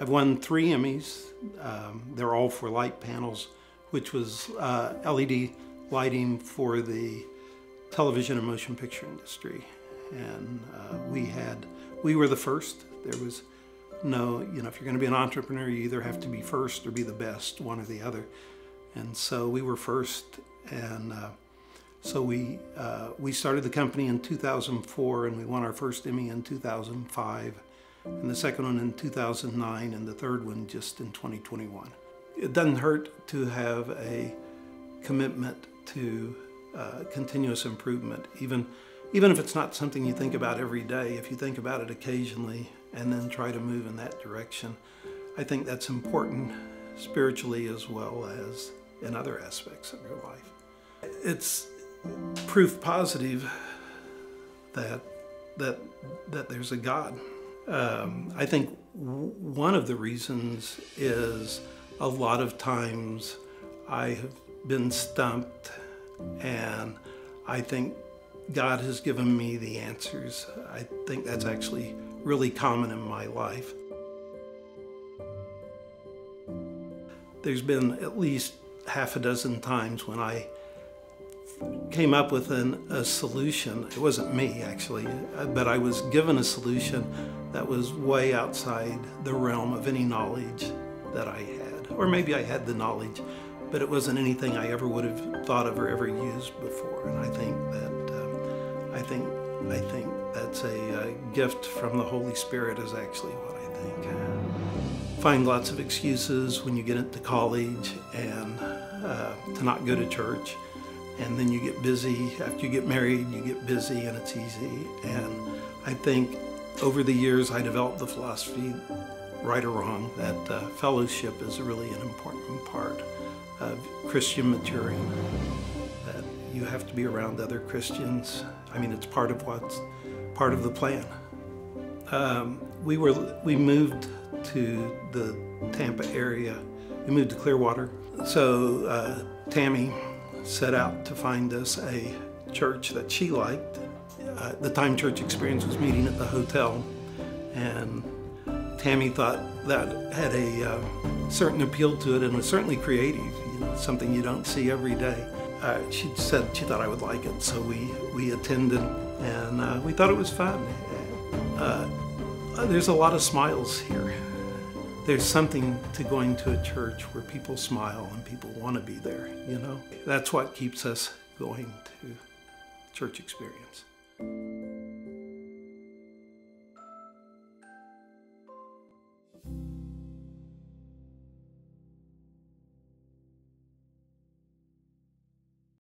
I've won three Emmys. Um, they're all for light panels, which was uh, LED lighting for the television and motion picture industry. And uh, we had, we were the first. There was no, you know, if you're going to be an entrepreneur, you either have to be first or be the best, one or the other. And so we were first, and uh, so we uh, we started the company in 2004, and we won our first Emmy in 2005, and the second one in 2009, and the third one just in 2021. It doesn't hurt to have a commitment to uh, continuous improvement, even even if it's not something you think about every day. If you think about it occasionally and then try to move in that direction, I think that's important spiritually as well as in other aspects of your life. It's proof positive that that that there's a God. Um, I think one of the reasons is a lot of times I have been stumped, and I think God has given me the answers. I think that's actually really common in my life. There's been at least half a dozen times when I came up with an, a solution. It wasn't me, actually, but I was given a solution that was way outside the realm of any knowledge that I had. Or maybe I had the knowledge, but it wasn't anything I ever would have thought of or ever used before. And I think that, um, I think, I think that's a uh, gift from the Holy Spirit is actually what I think. Find lots of excuses when you get into college and uh, to not go to church. And then you get busy. After you get married, you get busy and it's easy. And I think over the years, I developed the philosophy, right or wrong, that uh, fellowship is really an important part of Christian maturing. That you have to be around other Christians. I mean, it's part of what's part of the plan. Um, we were we moved to the Tampa area. We moved to Clearwater. So uh, Tammy set out to find us a church that she liked. Uh, the Time Church Experience was meeting at the hotel, and Tammy thought that had a uh, certain appeal to it and was certainly creative, you know, something you don't see every day. Uh, she said she thought I would like it, so we, we attended, and uh, we thought it was fun. Uh, there's a lot of smiles here. There's something to going to a church where people smile and people want to be there, you know? That's what keeps us going to church experience.